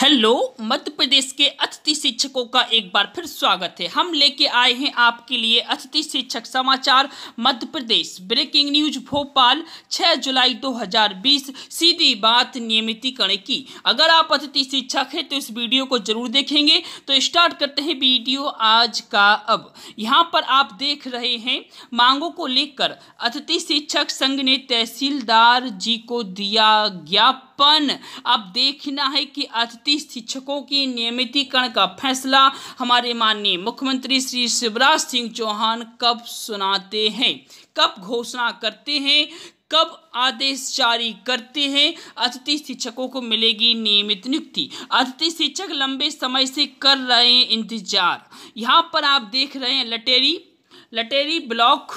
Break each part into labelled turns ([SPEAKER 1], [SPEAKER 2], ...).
[SPEAKER 1] Hello Madhya Pradesh के अतिथि शिक्षकों का एक बार फिर स्वागत है। हम लेके आए हैं आपके लिए अतिथि शिक्षक समाचार मध्य प्रदेश ब्रेकिंग न्यूज़, भोपाल 6 जुलाई 2020 सीधी बात नियमितीकरण की। अगर आप अतिथि शिक्षक हैं तो इस वीडियो को ज़रूर देखेंगे। तो स्टार्ट करते हैं वीडियो आज का अब। यहाँ पर आप देख रहे हैं, मांगों को लेकर अतिथि शिक्षक संघ ने तहसीलदार जी को दिया ज्ञापन। अब देखना है कि अतिथि शिक्षकों की नियमितीकरण का फैसला हमारे माननीय मुख्यमंत्री श्री शिवराज सिंह चौहान कब सुनाते हैं, कब घोषणा करते हैं, कब आदेश जारी करते हैं, अतिथि शिक्षकों को मिलेगी नियमित नियुक्ति। अतिथि शिक्षक लंबे समय से कर रहे हैं इंतज़ार। यहाँ पर आप देख रहे हैं लटेरी लटेरी ब्लॉक,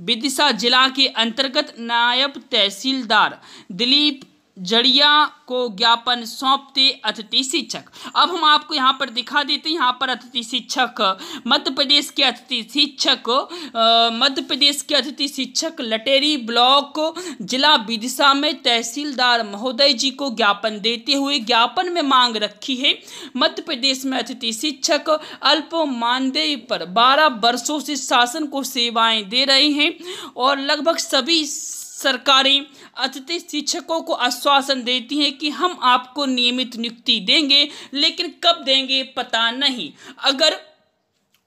[SPEAKER 1] विदिशा जिला के अंतर्गत नायब तहसीलदार दिलीप जड़िया को ज्ञापन सौंपते अतिथि शिक्षक। अब हम आपको यहाँ पर दिखा देते हैं, यहाँ पर अतिथि शिक्षक, मध्य प्रदेश के अतिथि शिक्षक मध्य प्रदेश के अतिथि शिक्षक, लटेरी ब्लॉक, जिला विदिशा में तहसीलदार महोदय जी को ज्ञापन देते हुए ज्ञापन में मांग रखी है। मध्य प्रदेश में अतिथि शिक्षक अल्प मानदेय पर 12 वर्षों से शासन को सेवाएँ दे रहे हैं और लगभग सभी सरकारें अतिथि शिक्षकों को आश्वासन देती हैं कि हम आपको नियमित नियुक्ति देंगे, लेकिन कब देंगे पता नहीं। अगर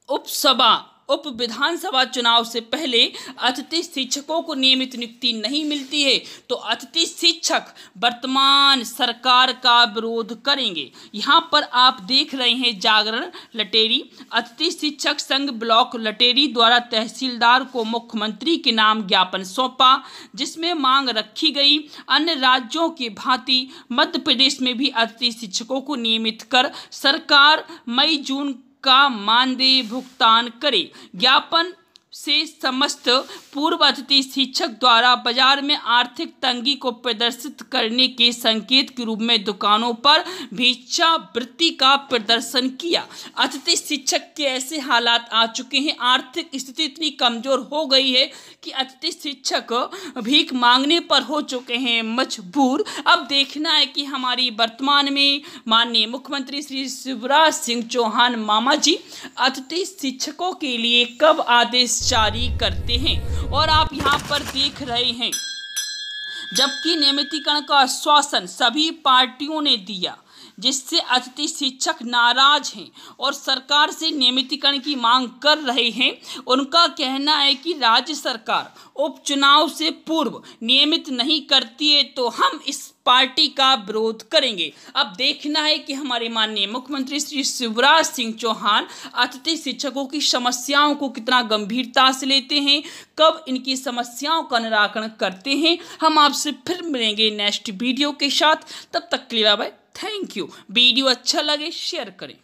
[SPEAKER 1] उपसभा उप विधानसभा चुनाव से पहले अतिथि शिक्षकों को नियमित नियुक्ति नहीं मिलती है तो अतिथि शिक्षक वर्तमान सरकार का विरोध करेंगे। यहाँ पर आप देख रहे हैं जागरण लटेरी। अतिथि शिक्षक संघ ब्लॉक लटेरी द्वारा तहसीलदार को मुख्यमंत्री के नाम ज्ञापन सौंपा, जिसमें मांग रखी गई। अन्य राज्यों की भांति मध्य प्रदेश में भी अतिथि शिक्षकों को नियमित कर सरकार मई जून का मानदेय भुगतान करे। ज्ञापन से समस्त पूर्व अतिथि शिक्षक द्वारा बाज़ार में आर्थिक तंगी को प्रदर्शित करने के संकेत के रूप में दुकानों पर भिक्षावृत्ति का प्रदर्शन किया। अतिथि शिक्षक के ऐसे हालात आ चुके हैं। आर्थिक स्थिति इतनी कमज़ोर हो गई है कि अतिथि शिक्षक भीख मांगने पर हो चुके हैं। मजबूर। अब देखना है कि हमारी वर्तमान में माननीय मुख्यमंत्री श्री शिवराज सिंह चौहान मामा जी अतिथि शिक्षकों के लिए कब आदेश जारी करते हैं और आप यहाँ पर देख रहे हैं। जबकि नियमितीकरण का आश्वासन सभी पार्टियों ने दिया। जिससे अतिथि शिक्षक नाराज़ हैं और सरकार से नियमितीकरण की मांग कर रहे हैं। उनका कहना है कि राज्य सरकार उपचुनाव से पूर्व नियमित नहीं करती है तो हम इस पार्टी का विरोध करेंगे। अब देखना है कि हमारे माननीय मुख्यमंत्री श्री शिवराज सिंह चौहान अतिथि शिक्षकों की समस्याओं को कितना गंभीरता से लेते हैं, कब इनकी समस्याओं का निराकरण करते हैं, हम आपसे फिर मिलेंगे नेक्स्ट वीडियो के साथ। तब तक के लिए बाय थैंक यू। वीडियो अच्छा लगे शेयर करें।